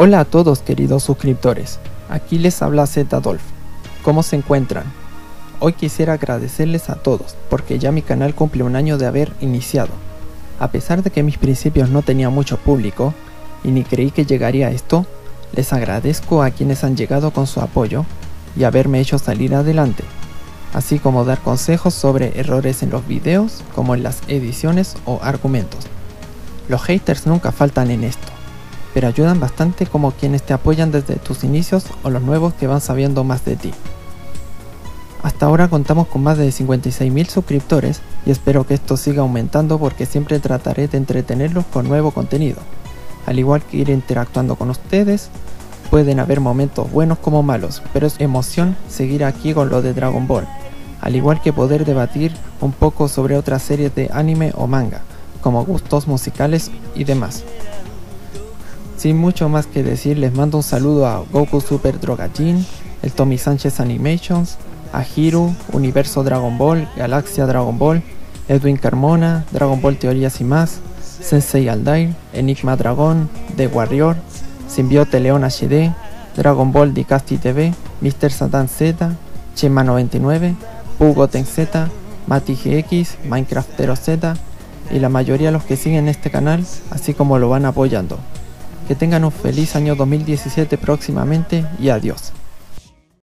Hola a todos queridos suscriptores, aquí les habla Dolph. ¿Cómo se encuentran? Hoy quisiera agradecerles a todos porque ya mi canal cumple un año de haber iniciado. A pesar de que mis principios no tenía mucho público y ni creí que llegaría a esto, les agradezco a quienes han llegado con su apoyo y haberme hecho salir adelante, así como dar consejos sobre errores en los videos como en las ediciones o argumentos. Los haters nunca faltan en esto pero ayudan bastante como quienes te apoyan desde tus inicios o los nuevos que van sabiendo más de ti. Hasta ahora contamos con más de 56.000 suscriptores y espero que esto siga aumentando porque siempre trataré de entretenerlos con nuevo contenido. Al igual que ir interactuando con ustedes, pueden haber momentos buenos como malos, pero es emoción seguir aquí con lo de Dragon Ball, al igual que poder debatir un poco sobre otras series de anime o manga, como gustos musicales y demás. Sin mucho más que decir, les mando un saludo a Goku Super Drogajin, el Tommy Sánchez Animations, a Hiro, Universo Dragon Ball, Galaxia Dragon Ball, Edwin Carmona, Dragon Ball Teorías y más, Sensei Aldair, Enigma Dragon, The Warrior, Symbiote León HD, Dragon Ball Dicasti TV, Mr. Satan Z, Chema 99, Pugoten Z, Mati GX, Minecraftero Z y la mayoría de los que siguen este canal, así como lo van apoyando. Que tengan un feliz año 2017 próximamente y adiós.